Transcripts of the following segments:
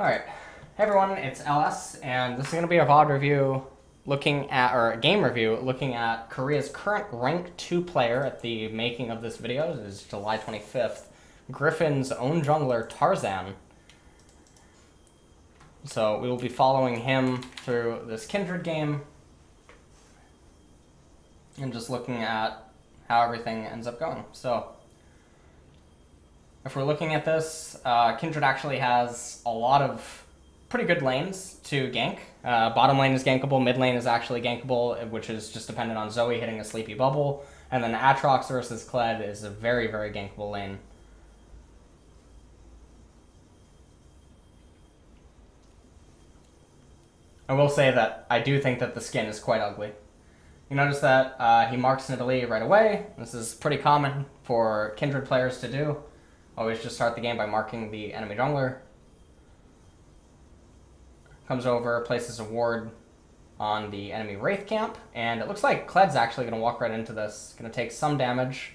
Alright, hey everyone, it's LS, and this is going to be a VOD review looking at, or a game review, looking at Korea's current rank 2 player at the making of this video. It is July 25th. Griffin's own jungler, Tarzan. So we will be following him through this Kindred game, and just looking at how everything ends up going. So if we're looking at this, uh, Kindred actually has a lot of pretty good lanes to gank. Uh, bottom lane is gankable, mid lane is actually gankable, which is just dependent on Zoe hitting a sleepy bubble. And then Aatrox versus Kled is a very, very gankable lane. I will say that I do think that the skin is quite ugly. You notice that uh, he marks Nidalee right away. This is pretty common for Kindred players to do. Always just start the game by marking the enemy jungler. Comes over, places a ward on the enemy Wraith camp, and it looks like Kled's actually going to walk right into this. Going to take some damage.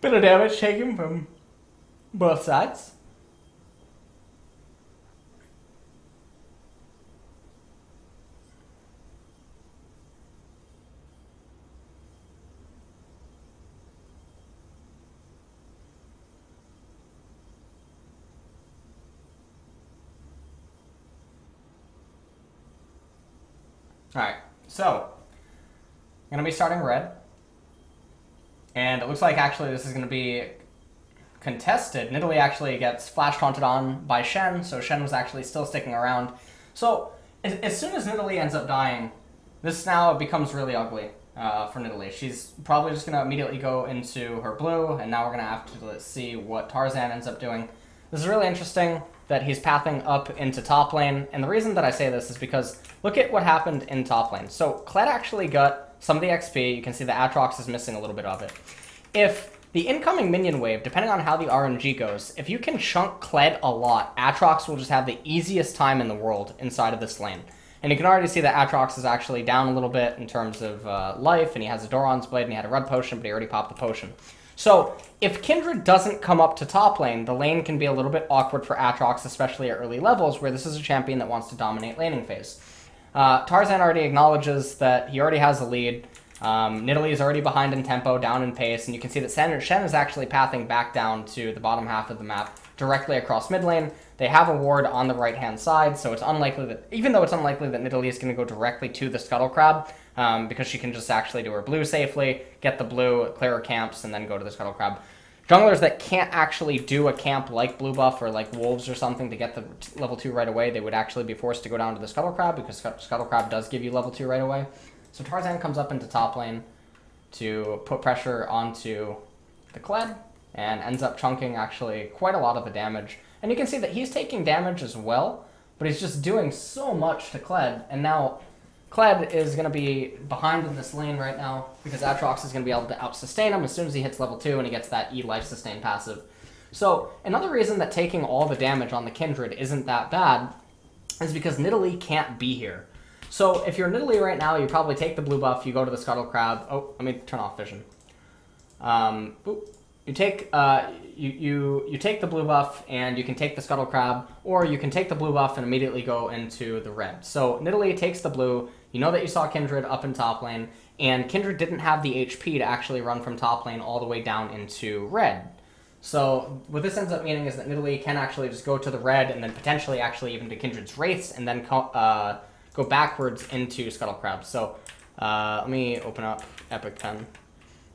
Bit of damage taken from both sides. Alright, so, I'm going to be starting red. And it looks like actually this is going to be contested. Nidalee actually gets flash taunted on by Shen, so Shen was actually still sticking around. So, as, as soon as Nidalee ends up dying, this now becomes really ugly uh, for Nidalee. She's probably just going to immediately go into her blue, and now we're going to have to see what Tarzan ends up doing. This is really interesting that he's pathing up into top lane. And the reason that I say this is because look at what happened in top lane. So Kled actually got some of the XP. You can see the Aatrox is missing a little bit of it. If the incoming minion wave, depending on how the RNG goes, if you can chunk Kled a lot, Aatrox will just have the easiest time in the world inside of this lane. And you can already see that Aatrox is actually down a little bit in terms of uh, life, and he has a Doran's Blade, and he had a red potion, but he already popped the potion. So if Kindred doesn't come up to top lane, the lane can be a little bit awkward for Aatrox, especially at early levels, where this is a champion that wants to dominate laning phase. Uh, Tarzan already acknowledges that he already has a lead. Um, Nidalee is already behind in tempo, down in pace, and you can see that Shen is actually pathing back down to the bottom half of the map, directly across mid lane. They have a ward on the right-hand side, so it's unlikely that, even though it's unlikely that Nidalee is going to go directly to the Scuttle Crab, um, because she can just actually do her blue safely, get the blue, clear her camps, and then go to the Scuttle Crab. Junglers that can't actually do a camp like Blue Buff or like Wolves or something to get the level 2 right away, they would actually be forced to go down to the Scuttle Crab because Scuttle Crab does give you level 2 right away. So Tarzan comes up into top lane to put pressure onto the Kled and ends up chunking actually quite a lot of the damage. And you can see that he's taking damage as well, but he's just doing so much to Kled. And now Kled is going to be behind in this lane right now because Aatrox is going to be able to out-sustain him as soon as he hits level 2 and he gets that E life sustain passive. So another reason that taking all the damage on the Kindred isn't that bad is because Nidalee can't be here. So if you're Nidalee right now, you probably take the blue buff, you go to the Scuttle Crab. Oh, let me turn off vision. Um, you take uh, you, you you take the blue buff and you can take the scuttle crab, or you can take the blue buff and immediately go into the red. So Nidalee takes the blue. You know that you saw Kindred up in top lane, and Kindred didn't have the HP to actually run from top lane all the way down into red. So what this ends up meaning is that Nidalee can actually just go to the red and then potentially actually even to Kindred's Wraiths and then uh, go backwards into Scuttle Crab. So uh, let me open up Epic Pen.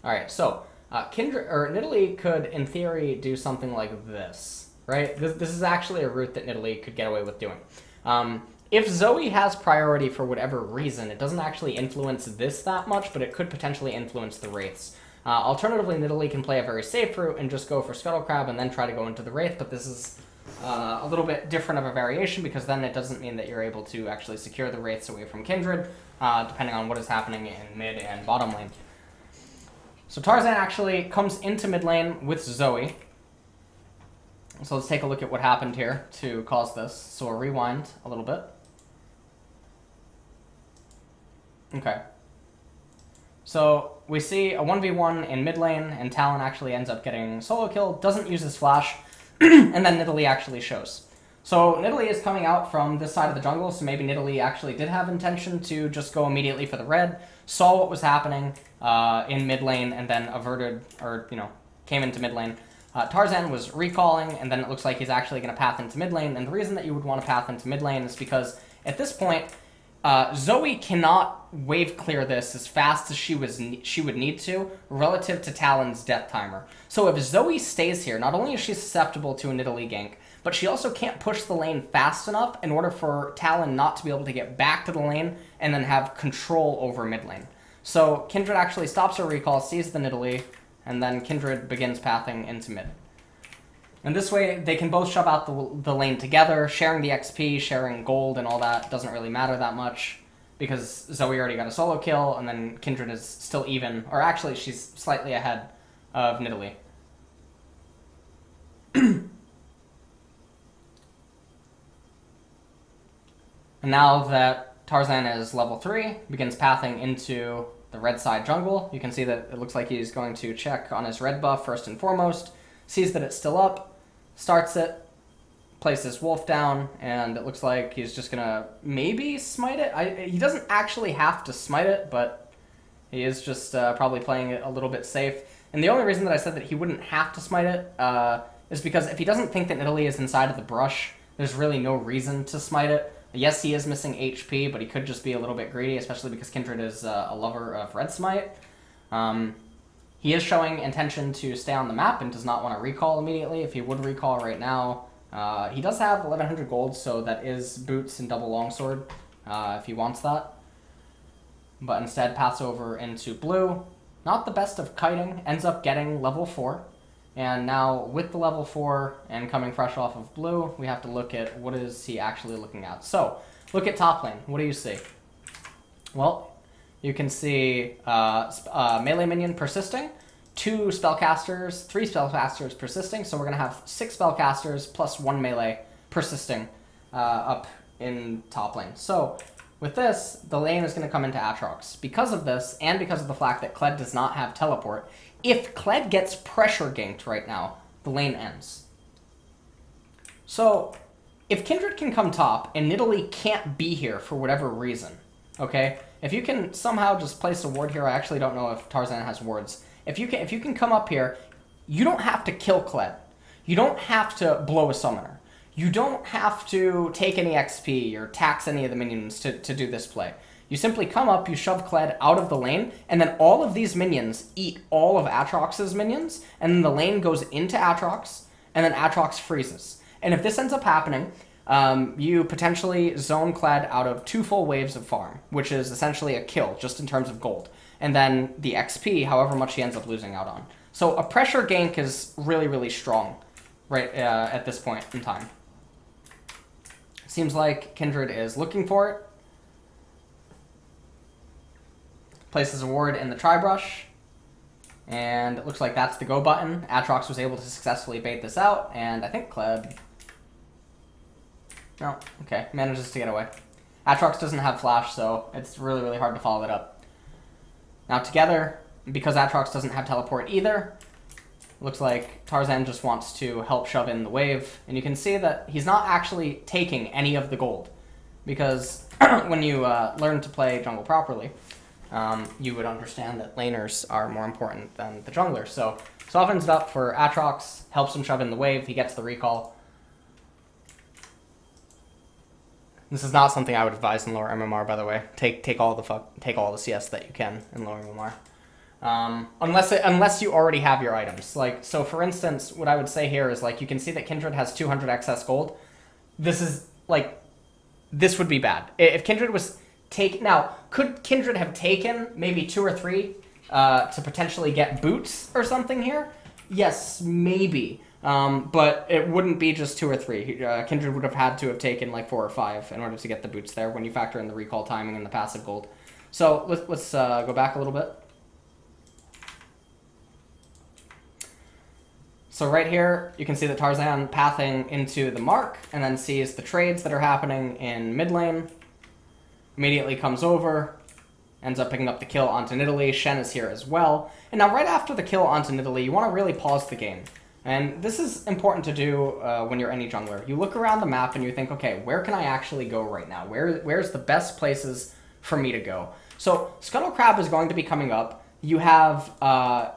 All right, so uh, Kindred or Nidalee could, in theory, do something like this, right? This, this is actually a route that Nidalee could get away with doing. Um, if Zoe has priority for whatever reason, it doesn't actually influence this that much, but it could potentially influence the Wraiths. Uh, alternatively, Nidalee can play a very safe route and just go for Scuttle Crab and then try to go into the Wraith, but this is uh, a little bit different of a variation because then it doesn't mean that you're able to actually secure the Wraiths away from Kindred, uh, depending on what is happening in mid and bottom lane. So Tarzan actually comes into mid lane with Zoe. So let's take a look at what happened here to cause this. So we'll rewind a little bit. Okay. So we see a 1v1 in mid lane, and Talon actually ends up getting solo kill, doesn't use his flash, and then Nidalee actually shows. So Nidalee is coming out from this side of the jungle, so maybe Nidalee actually did have intention to just go immediately for the red, saw what was happening uh, in mid lane, and then averted, or, you know, came into mid lane. Uh, Tarzan was recalling, and then it looks like he's actually going to path into mid lane, and the reason that you would want to path into mid lane is because at this point, uh, Zoe cannot wave clear this as fast as she was she would need to relative to Talon's death timer. So if Zoe stays here, not only is she susceptible to a Nidalee gank, but she also can't push the lane fast enough in order for Talon not to be able to get back to the lane and then have control over mid lane. So Kindred actually stops her recall, sees the Nidalee, and then Kindred begins pathing into mid. And this way, they can both shove out the, the lane together, sharing the XP, sharing gold, and all that doesn't really matter that much because Zoe already got a solo kill, and then Kindred is still even, or actually, she's slightly ahead of Nidalee. Now that Tarzan is level 3, begins pathing into the red side jungle. You can see that it looks like he's going to check on his red buff first and foremost, sees that it's still up, starts it, places Wolf down, and it looks like he's just gonna maybe smite it. I, he doesn't actually have to smite it, but he is just uh, probably playing it a little bit safe. And the only reason that I said that he wouldn't have to smite it uh, is because if he doesn't think that Nidalee is inside of the brush, there's really no reason to smite it. Yes, he is missing HP, but he could just be a little bit greedy, especially because Kindred is uh, a lover of Red Smite. Um, he is showing intention to stay on the map and does not want to recall immediately. If he would recall right now, uh, he does have 1100 gold, so that is boots and double longsword uh, if he wants that. But instead, paths over into blue. Not the best of kiting, ends up getting level 4. And now with the level 4 and coming fresh off of blue, we have to look at what is he actually looking at. So, look at top lane. What do you see? Well, you can see uh, uh, melee minion persisting, two spellcasters, three spellcasters persisting, so we're going to have six spellcasters plus one melee persisting uh, up in top lane. So with this, the lane is going to come into Aatrox. Because of this, and because of the fact that Kled does not have teleport, if Kled gets pressure ganked right now, the lane ends. So, if Kindred can come top and Nidalee can't be here for whatever reason, okay? If you can somehow just place a ward here, I actually don't know if Tarzan has wards. If you can, if you can come up here, you don't have to kill Kled. You don't have to blow a summoner. You don't have to take any XP or tax any of the minions to, to do this play. You simply come up, you shove Kled out of the lane, and then all of these minions eat all of Aatrox's minions, and then the lane goes into Aatrox, and then Aatrox freezes. And if this ends up happening, um, you potentially zone Kled out of two full waves of farm, which is essentially a kill, just in terms of gold. And then the XP, however much he ends up losing out on. So a pressure gank is really, really strong right uh, at this point in time. Seems like Kindred is looking for it. places a ward in the tri-brush, and it looks like that's the go button. Aatrox was able to successfully bait this out, and I think Kled... No, okay, manages to get away. Aatrox doesn't have flash, so it's really, really hard to follow it up. Now together, because Aatrox doesn't have teleport either, looks like Tarzan just wants to help shove in the wave, and you can see that he's not actually taking any of the gold, because when you uh, learn to play jungle properly, um, you would understand that laners are more important than the jungler. So softens it up for Aatrox, helps him shove in the wave, he gets the recall. This is not something I would advise in lower MMR, by the way. Take take all the fuck take all the CS that you can in lower MMR. Um, unless it, unless you already have your items. Like so, for instance, what I would say here is like you can see that Kindred has 200 excess gold. This is like this would be bad if Kindred was take now could Kindred have taken maybe two or three uh, to potentially get boots or something here? Yes, maybe. Um, but it wouldn't be just two or three. Uh, Kindred would have had to have taken like four or five in order to get the boots there when you factor in the recall timing and the passive gold. So let's, let's uh, go back a little bit. So right here, you can see that Tarzan pathing into the mark and then sees the trades that are happening in mid lane immediately comes over, ends up picking up the kill onto Nidalee. Shen is here as well. And now right after the kill onto Nidalee, you want to really pause the game. And this is important to do uh, when you're any jungler. You look around the map and you think, okay, where can I actually go right now? Where Where's the best places for me to go? So Scuttle Crab is going to be coming up. You have uh,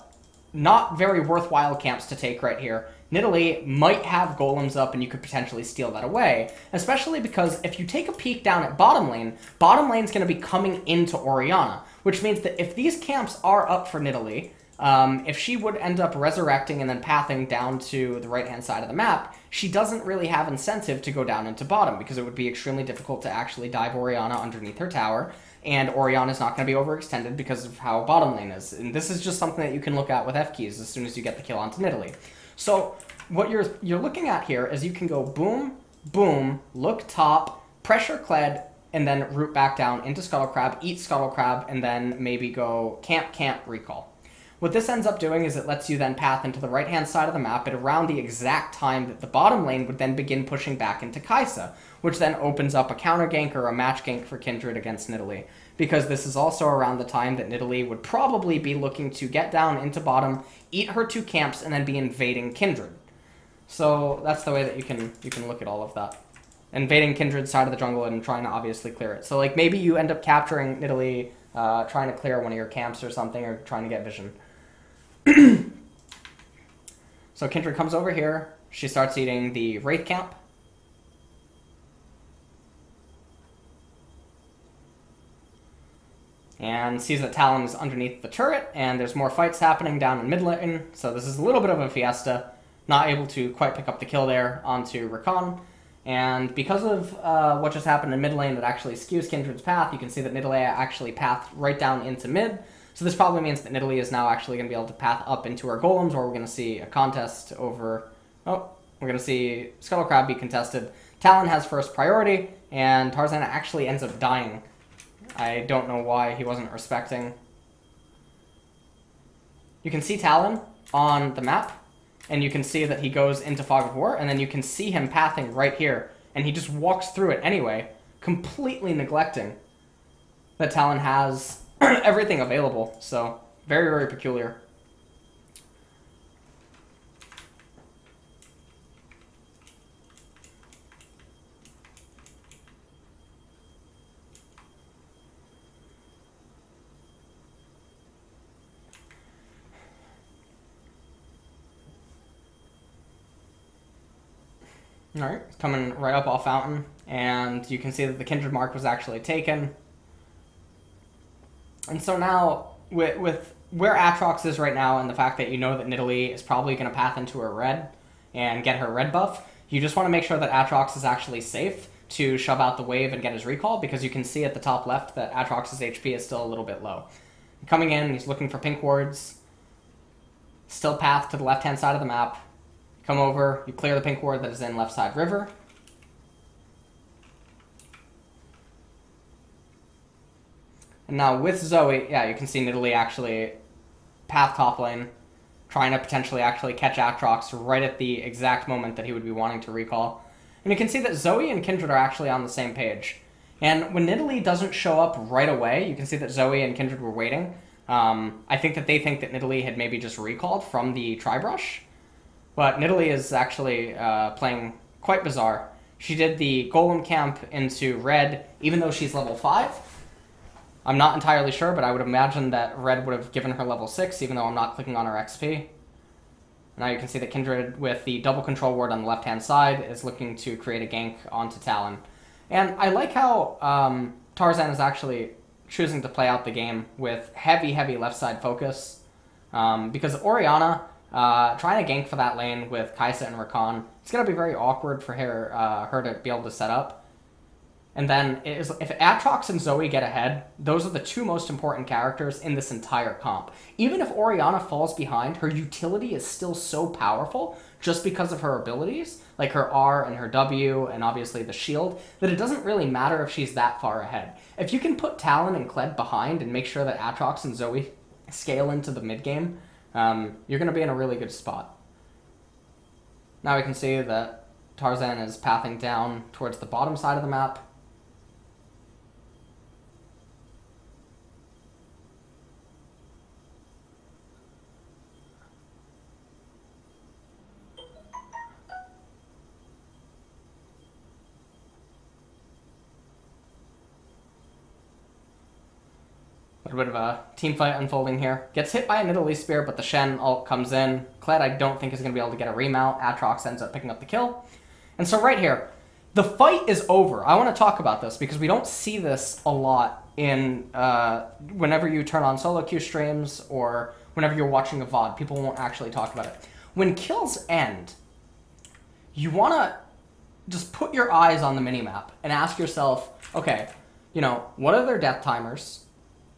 not very worthwhile camps to take right here. Nidalee might have golems up and you could potentially steal that away, especially because if you take a peek down at bottom lane, bottom lane's going to be coming into Orianna, which means that if these camps are up for Nidalee, um, if she would end up resurrecting and then pathing down to the right-hand side of the map, she doesn't really have incentive to go down into bottom because it would be extremely difficult to actually dive Orianna underneath her tower, and Orianna is not going to be overextended because of how bottom lane is. And this is just something that you can look at with F keys as soon as you get the kill onto Nidalee. So what you're you're looking at here is you can go boom, boom, look top, pressure Kled, and then root back down into Scuttle Crab, eat Scuttle Crab, and then maybe go camp, camp, recall. What this ends up doing is it lets you then path into the right-hand side of the map at around the exact time that the bottom lane would then begin pushing back into Kai'Sa, which then opens up a counter gank or a match gank for Kindred against Nidalee because this is also around the time that Nidalee would probably be looking to get down into bottom, eat her two camps, and then be invading Kindred. So that's the way that you can you can look at all of that. Invading Kindred's side of the jungle and trying to obviously clear it. So like maybe you end up capturing Nidalee, uh, trying to clear one of your camps or something, or trying to get vision. so Kindred comes over here. She starts eating the Wraith camp. And sees that Talon is underneath the turret, and there's more fights happening down in mid lane, so this is a little bit of a fiesta. Not able to quite pick up the kill there onto Rakan, and because of uh, what just happened in mid lane that actually skews Kindred's path, you can see that Nidalee actually pathed right down into mid, so this probably means that Nidalee is now actually going to be able to path up into our golems, or we're going to see a contest over... Oh, we're going to see Scuttle Crab be contested. Talon has first priority, and Tarzan actually ends up dying I don't know why he wasn't respecting. You can see Talon on the map, and you can see that he goes into Fog of War, and then you can see him pathing right here, and he just walks through it anyway, completely neglecting that Talon has everything available. So, very, very peculiar. All right, coming right up off fountain, and you can see that the kindred mark was actually taken. And so now, with, with where Aatrox is right now, and the fact that you know that Nidalee is probably going to path into her red and get her red buff, you just want to make sure that Aatrox is actually safe to shove out the wave and get his recall, because you can see at the top left that Aatrox's HP is still a little bit low. Coming in, he's looking for pink wards, still path to the left-hand side of the map, Come over, you clear the pink ward that is in left side river. And now with Zoe, yeah, you can see Nidalee actually path top lane, trying to potentially actually catch Aatrox right at the exact moment that he would be wanting to recall. And you can see that Zoe and Kindred are actually on the same page. And when Nidalee doesn't show up right away, you can see that Zoe and Kindred were waiting. Um, I think that they think that Nidalee had maybe just recalled from the Tribrush. But Nidalee is actually uh, playing quite bizarre. She did the Golem Camp into red, even though she's level 5. I'm not entirely sure, but I would imagine that red would have given her level 6, even though I'm not clicking on her XP. Now you can see that Kindred, with the double control ward on the left-hand side, is looking to create a gank onto Talon. And I like how um, Tarzan is actually choosing to play out the game with heavy, heavy left side focus. Um, because Orianna uh, trying to gank for that lane with Kai'Sa and Rakan, it's going to be very awkward for her, uh, her to be able to set up. And then if Aatrox and Zoe get ahead, those are the two most important characters in this entire comp. Even if Orianna falls behind, her utility is still so powerful just because of her abilities, like her R and her W and obviously the shield, that it doesn't really matter if she's that far ahead. If you can put Talon and Kled behind and make sure that Aatrox and Zoe scale into the mid game, um, you're going to be in a really good spot. Now we can see that Tarzan is pathing down towards the bottom side of the map. Little bit of a team fight unfolding here. Gets hit by a Nidalee Spear, but the Shen ult comes in. Kled, I don't think is going to be able to get a remount. Aatrox ends up picking up the kill. And so right here, the fight is over. I want to talk about this because we don't see this a lot in uh, whenever you turn on solo queue streams or whenever you're watching a VOD. People won't actually talk about it. When kills end, you want to just put your eyes on the minimap and ask yourself, okay, you know, what are their death timers?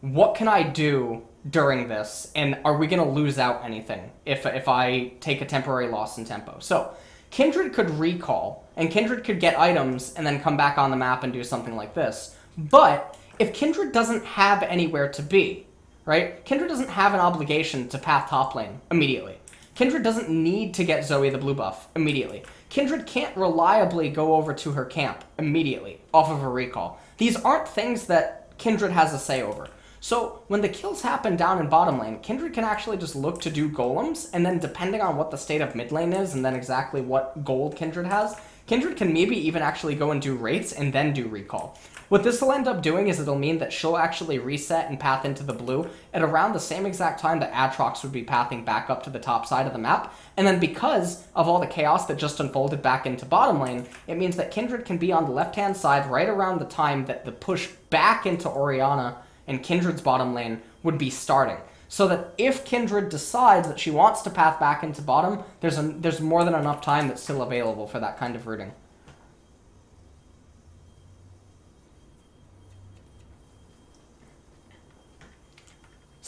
What can I do during this? And are we going to lose out anything if, if I take a temporary loss in tempo? So, Kindred could recall, and Kindred could get items and then come back on the map and do something like this. But if Kindred doesn't have anywhere to be, right? Kindred doesn't have an obligation to path top lane immediately. Kindred doesn't need to get Zoe the blue buff immediately. Kindred can't reliably go over to her camp immediately off of a recall. These aren't things that Kindred has a say over. So when the kills happen down in bottom lane, Kindred can actually just look to do golems, and then depending on what the state of mid lane is, and then exactly what gold Kindred has, Kindred can maybe even actually go and do Wraiths and then do recall. What this will end up doing is it'll mean that she'll actually reset and path into the blue at around the same exact time that Aatrox would be pathing back up to the top side of the map. And then because of all the chaos that just unfolded back into bottom lane, it means that Kindred can be on the left-hand side right around the time that the push back into Orianna and Kindred's bottom lane would be starting. So that if Kindred decides that she wants to path back into bottom, there's, a, there's more than enough time that's still available for that kind of rooting.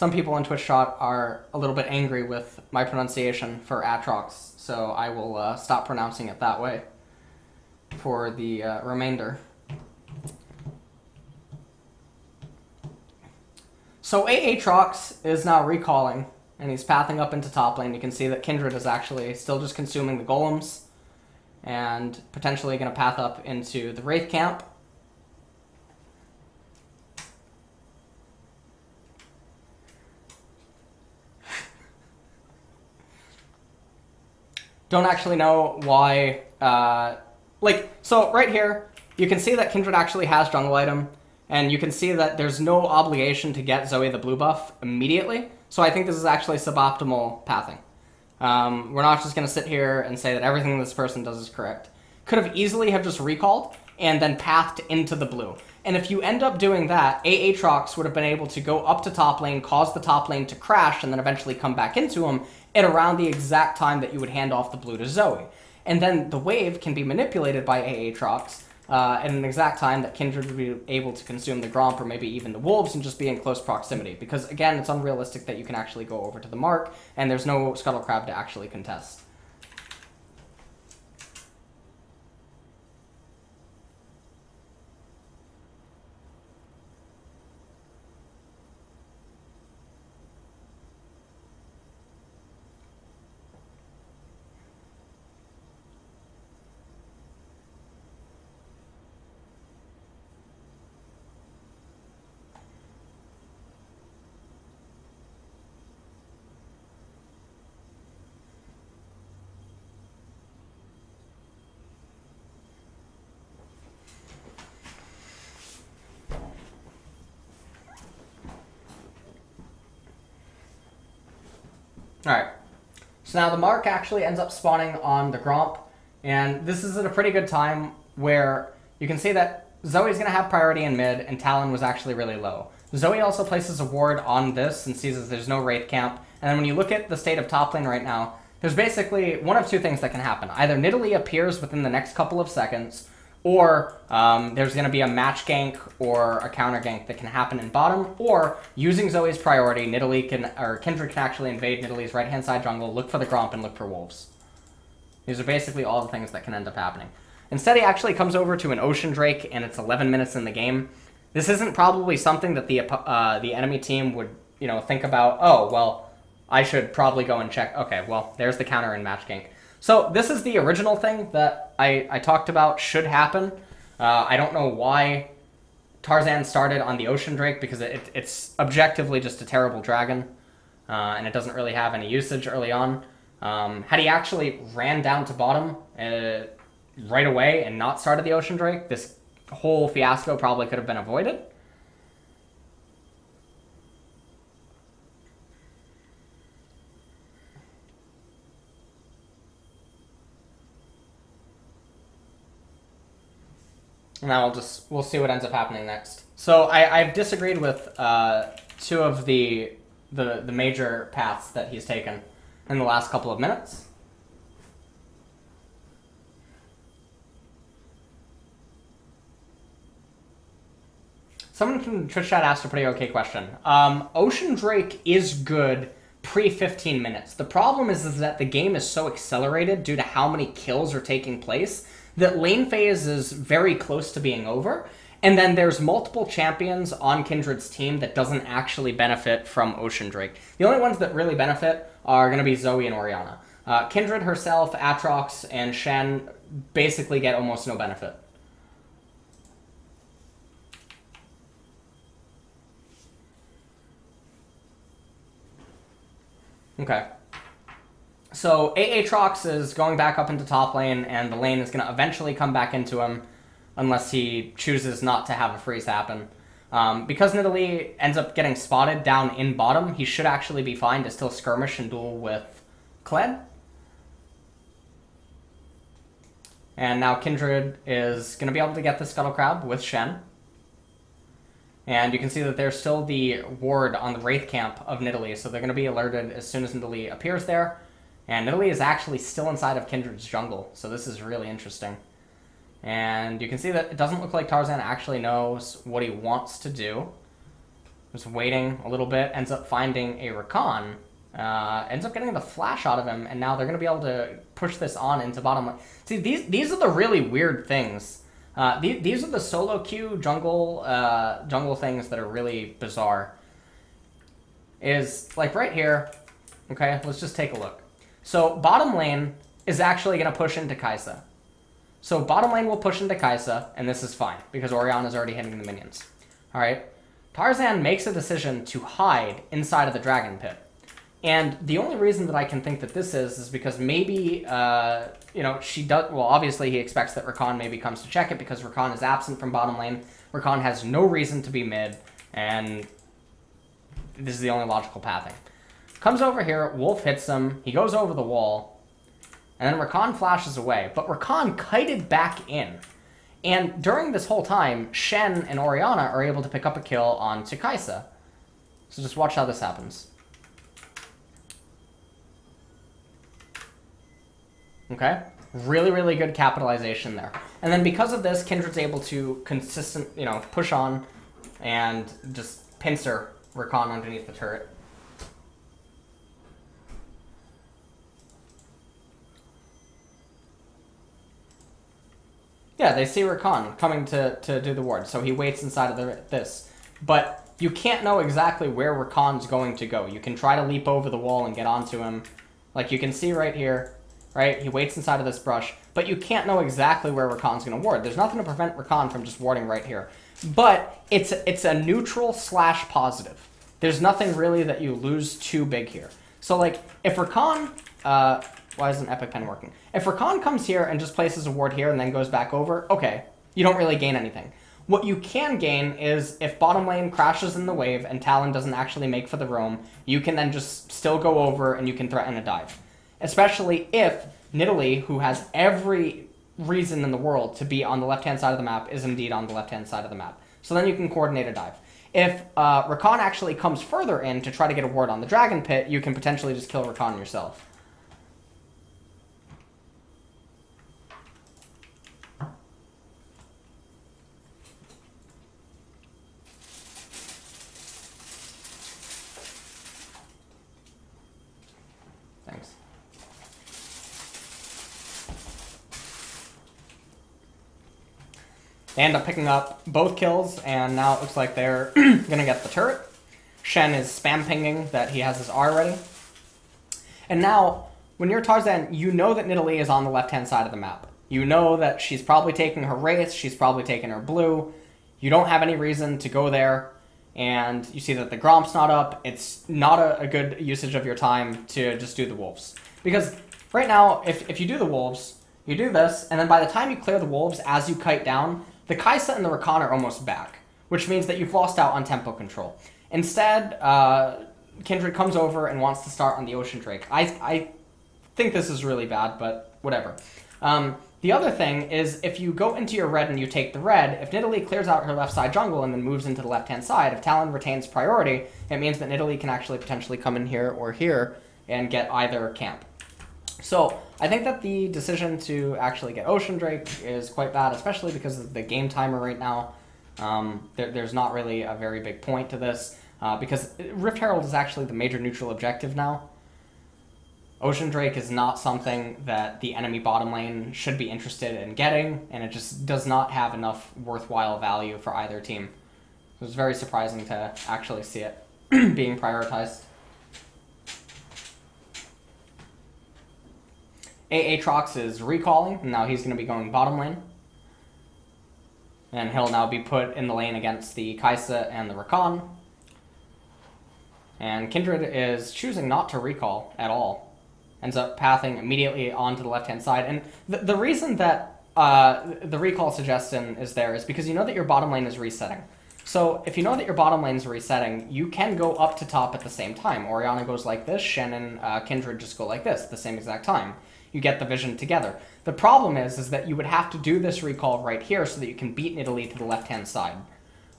some people in Twitch chat are a little bit angry with my pronunciation for Aatrox, so I will uh, stop pronouncing it that way for the uh, remainder. So Aatrox is now recalling, and he's pathing up into top lane. You can see that Kindred is actually still just consuming the golems, and potentially going to path up into the Wraith camp. don't actually know why. Uh, like, so right here, you can see that Kindred actually has jungle item, and you can see that there's no obligation to get Zoe the blue buff immediately. So I think this is actually suboptimal pathing. Um, we're not just going to sit here and say that everything this person does is correct. Could have easily have just recalled and then pathed into the blue. And if you end up doing that, Aatrox would have been able to go up to top lane, cause the top lane to crash, and then eventually come back into him at around the exact time that you would hand off the blue to Zoe. And then the wave can be manipulated by Aatrox uh, at an exact time that Kindred would be able to consume the Gromp or maybe even the Wolves and just be in close proximity. Because again, it's unrealistic that you can actually go over to the mark, and there's no Scuttle Crab to actually contest. Alright. So now the mark actually ends up spawning on the Gromp, and this is at a pretty good time where you can see that Zoe's going to have priority in mid, and Talon was actually really low. Zoe also places a ward on this and sees that there's no Wraith camp, and then when you look at the state of top lane right now, there's basically one of two things that can happen. Either Nidalee appears within the next couple of seconds, or um, there's going to be a match gank or a counter gank that can happen in bottom, or using Zoe's priority, Nidalee can, or Kindred can actually invade Nidalee's right-hand side jungle, look for the Gromp, and look for wolves. These are basically all the things that can end up happening. Instead, he actually comes over to an Ocean Drake, and it's 11 minutes in the game. This isn't probably something that the uh, the enemy team would, you know, think about, oh, well, I should probably go and check. Okay, well, there's the counter and match gank. So this is the original thing that I, I talked about should happen. Uh, I don't know why Tarzan started on the Ocean Drake because it, it's objectively just a terrible dragon, uh, and it doesn't really have any usage early on. Um, had he actually ran down to bottom uh, right away and not started the Ocean Drake, this whole fiasco probably could have been avoided. Now we'll just we'll see what ends up happening next. So I, I've disagreed with uh, two of the, the the major paths that he's taken in the last couple of minutes. Someone from Twitch chat asked a pretty okay question. Um, Ocean Drake is good pre 15 minutes. The problem is, is that the game is so accelerated due to how many kills are taking place that lane phase is very close to being over. And then there's multiple champions on Kindred's team that doesn't actually benefit from Ocean Drake. The only ones that really benefit are going to be Zoe and Orianna. Uh, Kindred herself, Aatrox, and Shen basically get almost no benefit. Okay. So Aatrox is going back up into top lane, and the lane is going to eventually come back into him, unless he chooses not to have a freeze happen. Um, because Nidalee ends up getting spotted down in bottom, he should actually be fine to still skirmish and duel with Kled. And now Kindred is going to be able to get the Scuttle Crab with Shen. And you can see that there's still the ward on the Wraith camp of Nidalee, so they're going to be alerted as soon as Nidalee appears there. And Nidalee is actually still inside of Kindred's jungle, so this is really interesting. And you can see that it doesn't look like Tarzan actually knows what he wants to do. Just waiting a little bit, ends up finding a Rakan, uh, ends up getting the flash out of him, and now they're going to be able to push this on into bottom lane. See, these, these are the really weird things uh, these, these are the solo queue jungle uh, jungle things that are really bizarre. Is like right here. Okay, let's just take a look. So bottom lane is actually going to push into Kai'Sa. So bottom lane will push into Kai'Sa, and this is fine because Orianna is already hitting the minions. All right. Tarzan makes a decision to hide inside of the dragon pit. And the only reason that I can think that this is is because maybe uh, you know she does. Well, obviously he expects that Rakan maybe comes to check it because Rakan is absent from bottom lane. Rakan has no reason to be mid, and this is the only logical pathing. Comes over here, Wolf hits him. He goes over the wall, and then Rakan flashes away. But Rakan kited back in. And during this whole time, Shen and Orianna are able to pick up a kill on Kai'Sa. So just watch how this happens. Okay? Really, really good capitalization there. And then because of this, Kindred's able to consistent, you know, push on and just pincer Rakan underneath the turret. Yeah, they see Rakan coming to, to do the ward, so he waits inside of the, this. But you can't know exactly where Rakan's going to go. You can try to leap over the wall and get onto him. Like you can see right here, right? He waits inside of this brush, but you can't know exactly where Rakan's going to ward. There's nothing to prevent Rakan from just warding right here. But it's it's a neutral slash positive. There's nothing really that you lose too big here. So like if Rakan, uh, why isn't Epic Pen working? If Rakan comes here and just places a ward here and then goes back over, okay, you don't really gain anything. What you can gain is if bottom lane crashes in the wave and Talon doesn't actually make for the roam, you can then just still go over and you can threaten a dive especially if Nidalee, who has every reason in the world to be on the left-hand side of the map, is indeed on the left-hand side of the map. So then you can coordinate a dive. If uh, Rakan actually comes further in to try to get a ward on the Dragon Pit, you can potentially just kill Rakan yourself. They end up picking up both kills, and now it looks like they're gonna get the turret. Shen is spam pinging that he has his R ready. And now, when you're Tarzan, you know that Nidalee is on the left-hand side of the map. You know that she's probably taking her Wraith, she's probably taking her Blue. You don't have any reason to go there, and you see that the Gromp's not up. It's not a, a good usage of your time to just do the Wolves. Because right now, if, if you do the Wolves, you do this, and then by the time you clear the Wolves, as you kite down, the Kai'Sa and the Rakan are almost back, which means that you've lost out on tempo control. Instead, uh, Kindred comes over and wants to start on the Ocean Drake. I, I think this is really bad, but whatever. Um, The other thing is if you go into your red and you take the red, if Nidalee clears out her left side jungle and then moves into the left hand side, if Talon retains priority, it means that Nidalee can actually potentially come in here or here and get either camp. So I think that the decision to actually get Ocean Drake is quite bad, especially because of the game timer right now. Um, there, there's not really a very big point to this uh, because Rift Herald is actually the major neutral objective now. Ocean Drake is not something that the enemy bottom lane should be interested in getting, and it just does not have enough worthwhile value for either team. So it's very surprising to actually see it being prioritized. Aatrox is recalling, now he's going to be going bottom lane. And he'll now be put in the lane against the Kai'Sa and the Rakan. And Kindred is choosing not to recall at all ends up pathing immediately onto the left-hand side. And the, the reason that uh, the recall suggestion is there is because you know that your bottom lane is resetting. So if you know that your bottom lane is resetting, you can go up to top at the same time. Orianna goes like this, Shen and, uh, Kindred just go like this at the same exact time. You get the vision together. The problem is, is that you would have to do this recall right here so that you can beat Nidalee to the left-hand side.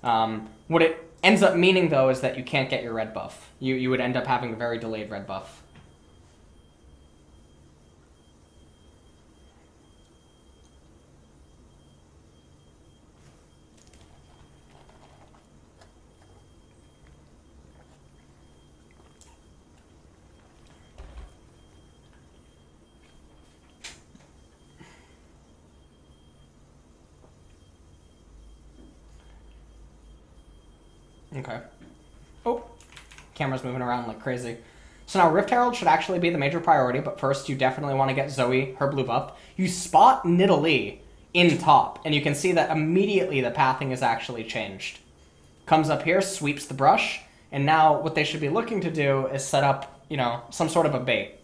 Um, what it ends up meaning, though, is that you can't get your red buff. You, you would end up having a very delayed red buff. Okay. Oh, camera's moving around like crazy. So now Rift Herald should actually be the major priority, but first you definitely want to get Zoe her blue buff. You spot Nidalee in top, and you can see that immediately the pathing is actually changed. Comes up here, sweeps the brush, and now what they should be looking to do is set up, you know, some sort of a bait.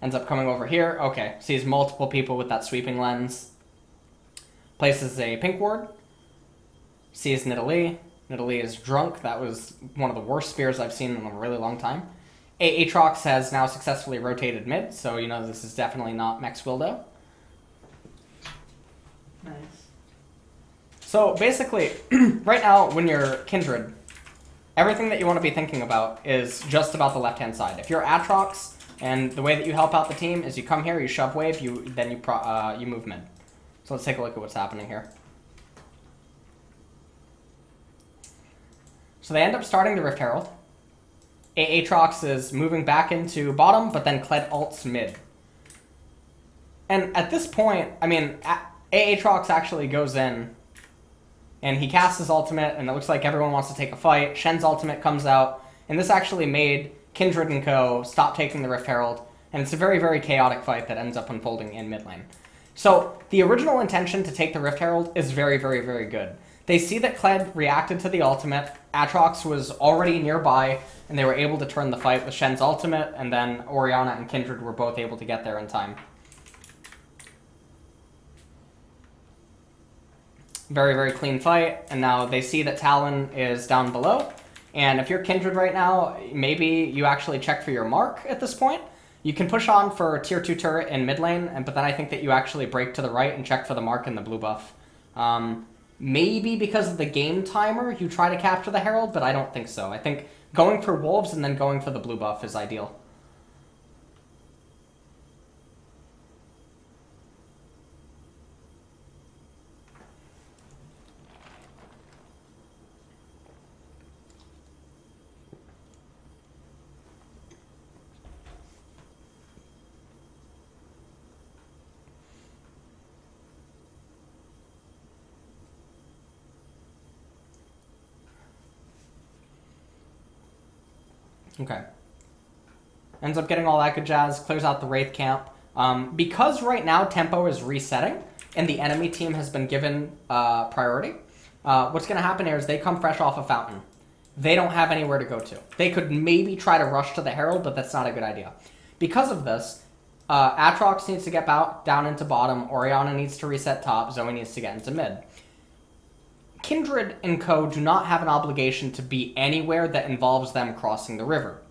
Ends up coming over here. Okay, sees multiple people with that sweeping lens. Places a pink ward. Sees Nidalee. Nidalee is drunk. That was one of the worst spears I've seen in a really long time. Aatrox has now successfully rotated mid, so you know this is definitely not Max Wildo. Nice. So basically, right now when you're Kindred, everything that you want to be thinking about is just about the left-hand side. If you're Aatrox, and the way that you help out the team is you come here, you shove wave, you then you pro, uh, you move mid. So let's take a look at what's happening here. So they end up starting the Rift Herald. Aatrox is moving back into bottom, but then Kled ults mid. And at this point, I mean, Aatrox actually goes in, and he casts his ultimate, and it looks like everyone wants to take a fight. Shen's ultimate comes out, and this actually made Kindred and Co. stop taking the Rift Herald, and it's a very, very chaotic fight that ends up unfolding in mid lane. So the original intention to take the Rift Herald is very, very, very good. They see that Kled reacted to the ultimate. Aatrox was already nearby, and they were able to turn the fight with Shen's ultimate, and then Orianna and Kindred were both able to get there in time. Very, very clean fight, and now they see that Talon is down below. And if you're Kindred right now, maybe you actually check for your mark at this point. You can push on for tier 2 turret in mid lane, and, but then I think that you actually break to the right and check for the mark and the blue buff. Um, Maybe because of the game timer, you try to capture the Herald, but I don't think so. I think going for Wolves and then going for the blue buff is ideal. Okay. Ends up getting all that good jazz, clears out the Wraith camp. Um, because right now tempo is resetting and the enemy team has been given uh, priority, uh, what's going to happen here is they come fresh off a fountain. They don't have anywhere to go to. They could maybe try to rush to the Herald, but that's not a good idea. Because of this, uh, Aatrox needs to get out, down into bottom, Orianna needs to reset top, Zoe needs to get into mid. Kindred and Co. do not have an obligation to be anywhere that involves them crossing the river.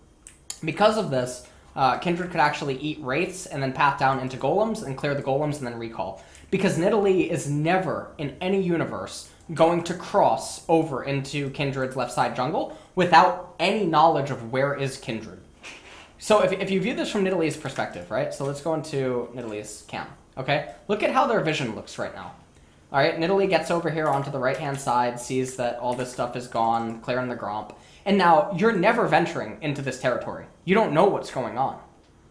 Because of this, uh, Kindred could actually eat Wraiths and then path down into Golems and clear the Golems and then recall. Because Nidalee is never, in any universe, going to cross over into Kindred's left side jungle without any knowledge of where is Kindred. So if, if you view this from Nidalee's perspective, right? So let's go into Nidalee's camp, okay? Look at how their vision looks right now. All right, Nidalee gets over here onto the right-hand side, sees that all this stuff is gone, clearing the Gromp. And now you're never venturing into this territory. You don't know what's going on.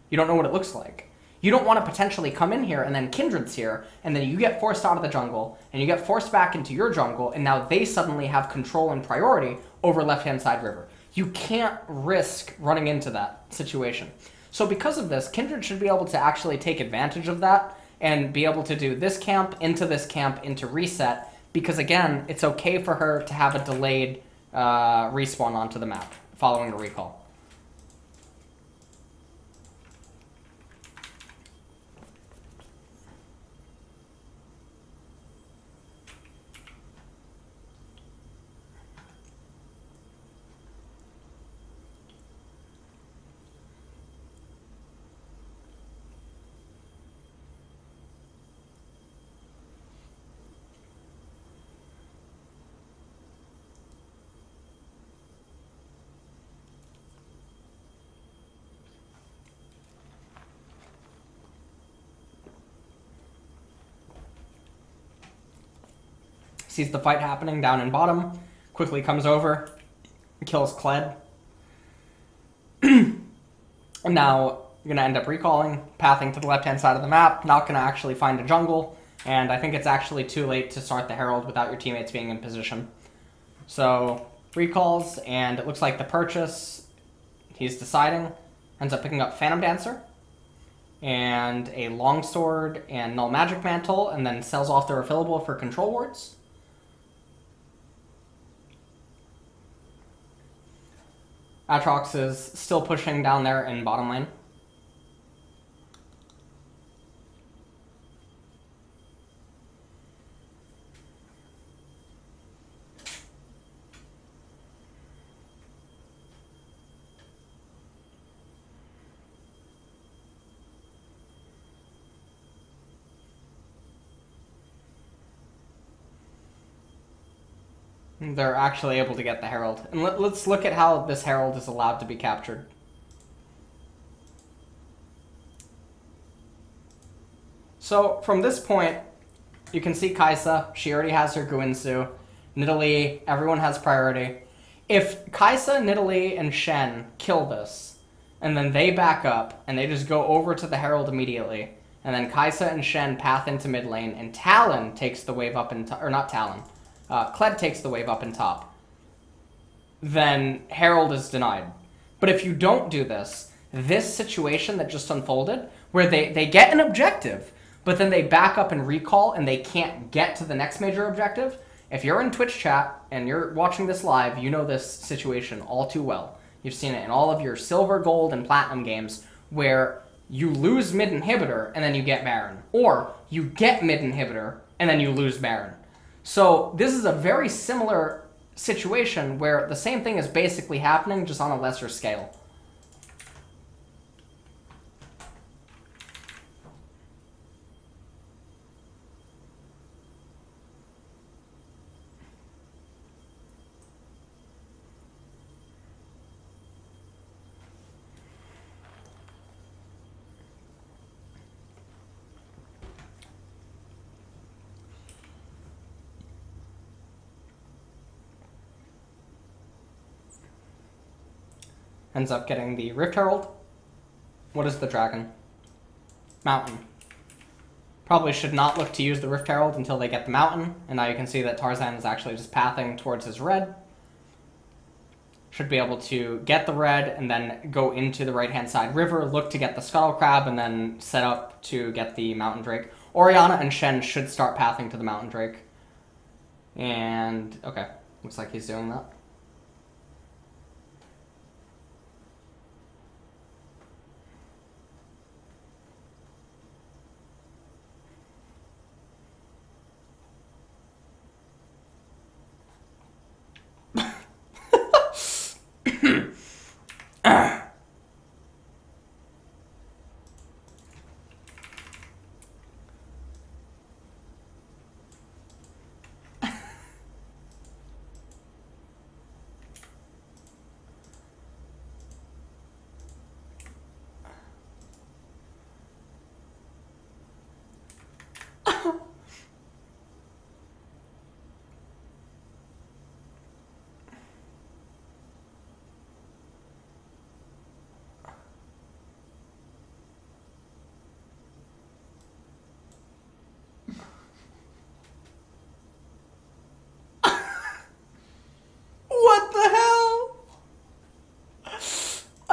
You don't know what it looks like. You don't want to potentially come in here and then Kindred's here, and then you get forced out of the jungle, and you get forced back into your jungle, and now they suddenly have control and priority over left-hand side river. You can't risk running into that situation. So because of this, Kindred should be able to actually take advantage of that and be able to do this camp into this camp into reset because again, it's okay for her to have a delayed uh, respawn onto the map following a recall. Sees the fight happening down in bottom, quickly comes over, kills and now you're to end up recalling, pathing to the left-hand side of the map, not to actually find a jungle, and I think it's actually too late to start the Herald without your teammates being in position. So, recalls, and it looks like the purchase, he's deciding, ends up picking up Phantom Dancer, and a Longsword and Null Magic Mantle, and then sells off the refillable for Control Wards. Aatrox is still pushing down there in bottom lane. They're actually able to get the Herald. And let, us look at how this Herald is allowed to be captured. So from this point, you can see Kai'Sa. She already has her Guinsoo. Nidalee, everyone has priority. If Kai'Sa, Nidalee, and Shen kill this, and then they back up, and they just go over to the Herald immediately, and then Kai'Sa and Shen path into mid lane, and Talon takes the wave up into, or not Talon, uh, Kled takes the wave up in top, then Herald is denied. But if you don't do this, this situation that just unfolded, where they, they get an objective, but then they back up and recall and they can't get to the next major objective, if you're in Twitch chat and you're watching this live, you know this situation all too well. You've seen it in all of your silver, gold, and platinum games where you lose mid inhibitor and then you get Baron. Or you get mid inhibitor and then you lose Baron. So this is a very similar situation where the same thing is basically happening just on a lesser scale. Ends up getting the Rift Herald. What is the dragon? Mountain. Probably should not look to use the Rift Herald until they get the mountain, and now you can see that Tarzan is actually just pathing towards his red. Should be able to get the red and then go into the right-hand side river, look to get the Scuttle Crab, and then set up to get the Mountain Drake. Orianna and Shen should start pathing to the Mountain Drake. And, okay, looks like he's doing that.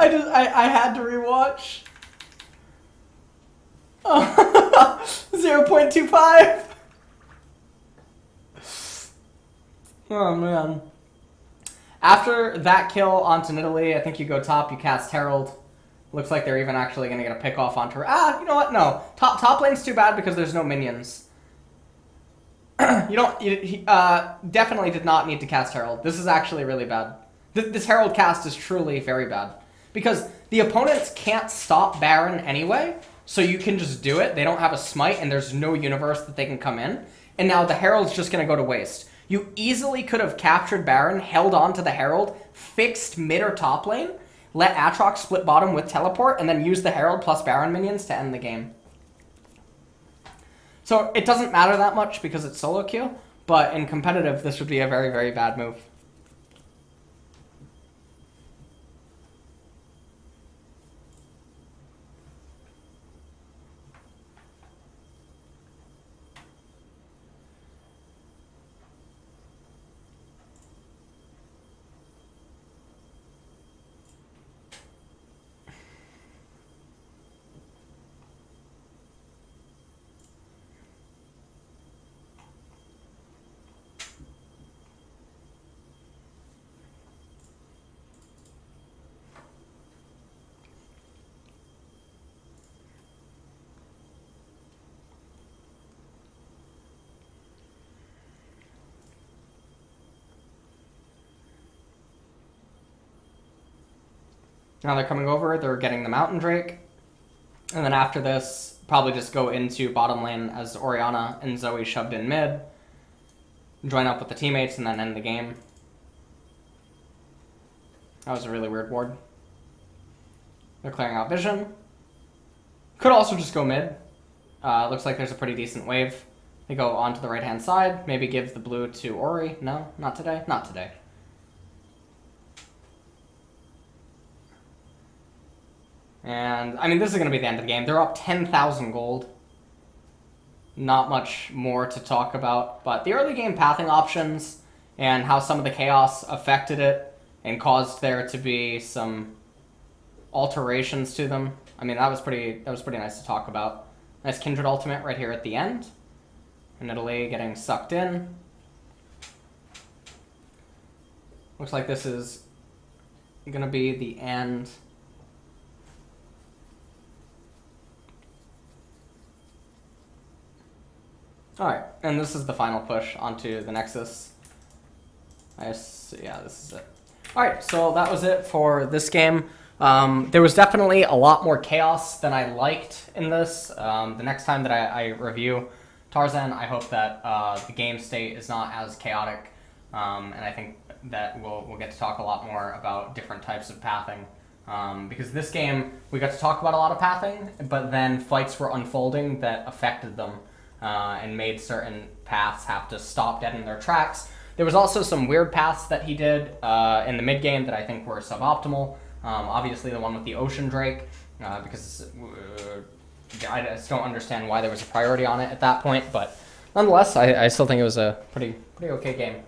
I just I, I had to rewatch. Oh, 0.25. Oh man. After that kill onto Nidalee, I think you go top, you cast Herald. Looks like they're even actually going to get a pick off onto her. Ah, you know what? No. Top top lane's too bad because there's no minions. you don't. You, he, uh, definitely did not need to cast Herald. This is actually really bad. Th this Herald cast is truly very bad. Because the opponents can't stop Baron anyway, so you can just do it. They don't have a smite, and there's no universe that they can come in. And now the Herald's just going to go to waste. You easily could have captured Baron, held on to the Herald, fixed mid or top lane, let Aatrox split bottom with teleport, and then use the Herald plus Baron minions to end the game. So it doesn't matter that much because it's solo queue, but in competitive, this would be a very, very bad move. Now they're coming over, they're getting the Mountain Drake. And then after this, probably just go into bottom lane as Orianna and Zoe shoved in mid. Join up with the teammates and then end the game. That was a really weird ward. They're clearing out vision. Could also just go mid. Uh, looks like there's a pretty decent wave. They go onto the right-hand side. Maybe give the blue to Ori. No, not today. Not today. And, I mean, this is going to be the end of the game. They're up 10,000 gold. Not much more to talk about. But the early game pathing options and how some of the chaos affected it and caused there to be some alterations to them. I mean, that was pretty that was pretty nice to talk about. Nice Kindred ultimate right here at the end. And Nidalee getting sucked in. Looks like this is going to be the end Alright, and this is the final push onto the Nexus. I yeah, this is it. Alright, so that was it for this game. Um, there was definitely a lot more chaos than I liked in this. Um, the next time that I, I review Tarzan, I hope that uh, the game state is not as chaotic, um, and I think that we'll, we'll get to talk a lot more about different types of pathing. Um, because this game, we got to talk about a lot of pathing, but then fights were unfolding that affected them uh, and made certain paths have to stop dead in their tracks. There was also some weird paths that he did uh, in the mid game that I think were suboptimal. Um, obviously, the one with the Ocean Drake, uh, because uh, I just don't understand why there was a priority on it at that point. But nonetheless, I, I still think it was a pretty pretty okay game.